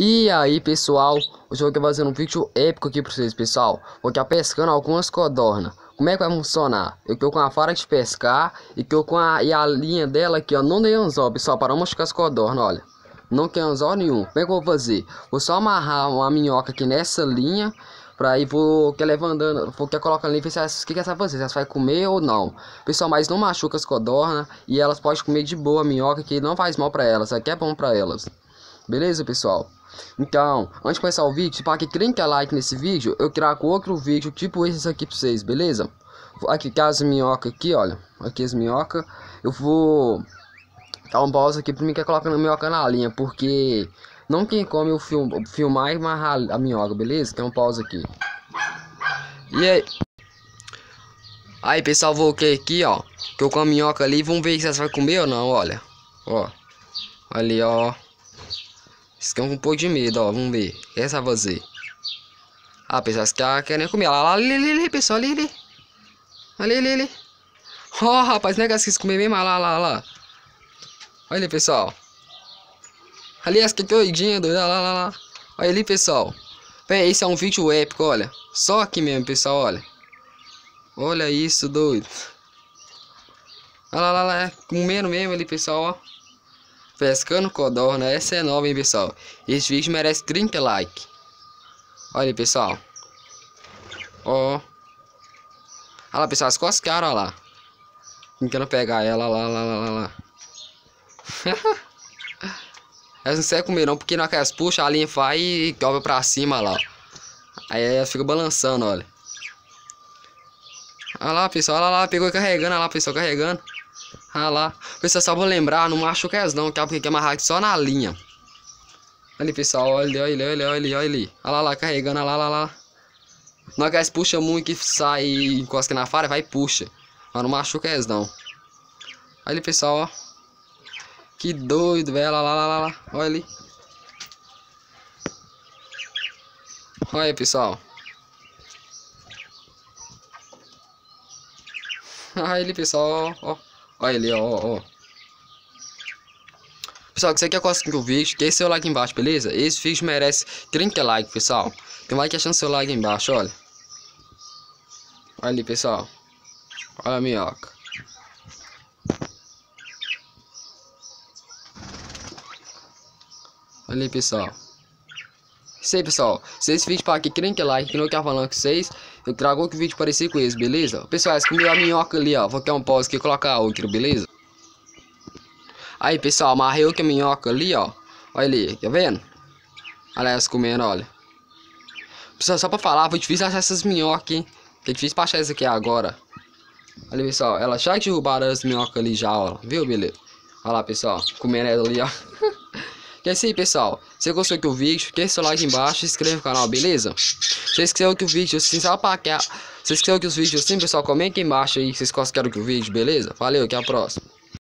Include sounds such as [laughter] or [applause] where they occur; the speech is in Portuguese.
E aí pessoal, hoje eu vou fazer um vídeo épico aqui pra vocês pessoal Vou estar pescando algumas codornas Como é que vai funcionar? Eu tô com a vara de pescar e tô com a, e a linha dela aqui ó Não dei anzol pessoal, para não machucar as codornas, olha Não tem anzol nenhum, como é que eu vou fazer? Vou só amarrar uma minhoca aqui nessa linha Pra aí vou que levantando, vou que colocando ali ver se o que, que essa fazer, se elas vai comer ou não. Pessoal, mas não machuca as codornas e elas podem comer de boa a minhoca que não faz mal pra elas, aqui é bom pra elas. Beleza, pessoal? Então, antes de começar o vídeo, para que clique like nesse vídeo, eu trago outro vídeo tipo esse aqui para vocês, beleza? Aqui que as minhocas aqui, olha, aqui as minhocas, eu vou dar um pausa aqui para mim que é colocando a minhoca na linha, porque não quem come o film, filmar e amarrar a minhoca, beleza? Tem um pausa aqui. E aí? Aí, pessoal, voltei aqui, ó, que eu com a minhoca ali, vamos ver se vocês vai comer ou não, olha. Ó, ali, ó. Ficam com um pouco de medo, ó. Vamos ver. Essa você. Ah, pessoal, que tá querendo comer. Lá, lá, ali, ali, ali, pessoal, ali, ali. Ali, ali, ali. Ó, oh, rapaz, não é que quis comer mas lá, lá, lá. Olha ali, pessoal. Ali, essa que doidinha, doida, lá, lá, lá. Olha ali, pessoal. Véi, esse é um vídeo épico, olha. Só aqui mesmo, pessoal, olha. Olha isso, doido. Olha lá, lá, lá. Comendo mesmo ali, pessoal, ó. Pescando codorna, essa é nova, hein, pessoal. Esse vídeo merece 30 likes. Olha, pessoal. Ó. Olha lá, pessoal, as costas caras, olha lá. Tentando pegar ela, lá, lá, lá, lá, lá. [laughs] elas não servem comer não, porque na que elas puxam, a linha vai e dobra pra cima, lá. Aí ela fica balançando, olha. Olha lá, pessoal, olha lá, pegou carregando, olha lá, pessoal, carregando. Ah lá. Pessoal, só vou lembrar, não machuca elas não, que porque quer amarrar aqui só na linha. Ali, pessoal, olha, olha, olha, olha, olha ali. Olha lá, lá, carregando, olha lá, lá, lá. Não elas puxa muito que sai e encosta na fara, vai e puxa. Mas não machuca elas não. Olha ali, pessoal, ó. Que doido, velho. Olha lá, lá, lá, lá. Olha ali. Olha aí, pessoal. Olha ali, pessoal, ó. Olha ele, ó, ó. Pessoal, que você quer conseguir o vídeo, deixe seu like embaixo, beleza? Esse vídeo merece 30 likes, pessoal. Tem like achando seu like embaixo, olha. Olha ali, pessoal. Olha a minhoca. Olha ali, pessoal. Isso aí, pessoal. Se esse vídeo para aqui, querem que like, que não quer falando com vocês, eu trago outro vídeo parecido com esse, beleza? Pessoal, esse comiu a minhoca ali, ó. Vou quer um pause aqui e colocar outro, beleza? Aí, pessoal, amarrei a minhoca ali, ó. Olha ali, tá vendo? Olha elas comendo, olha. Pessoal, só pra falar, foi difícil achar essas minhocas, hein? Que é difícil pra achar isso aqui agora. Olha, pessoal, ela já derrubaram as minhocas ali já, ó. Viu, beleza? Olha lá, pessoal, comendo ela ali, ó. [laughs] E é isso aí, pessoal. Se você gostou do vídeo, deixe seu like embaixo se inscreva no canal, beleza? Se vocês que o vídeo assim, só para que... Se vocês que os vídeos assim, pessoal, comente aqui embaixo aí se vocês querem que o vídeo, beleza? Valeu, até a próxima.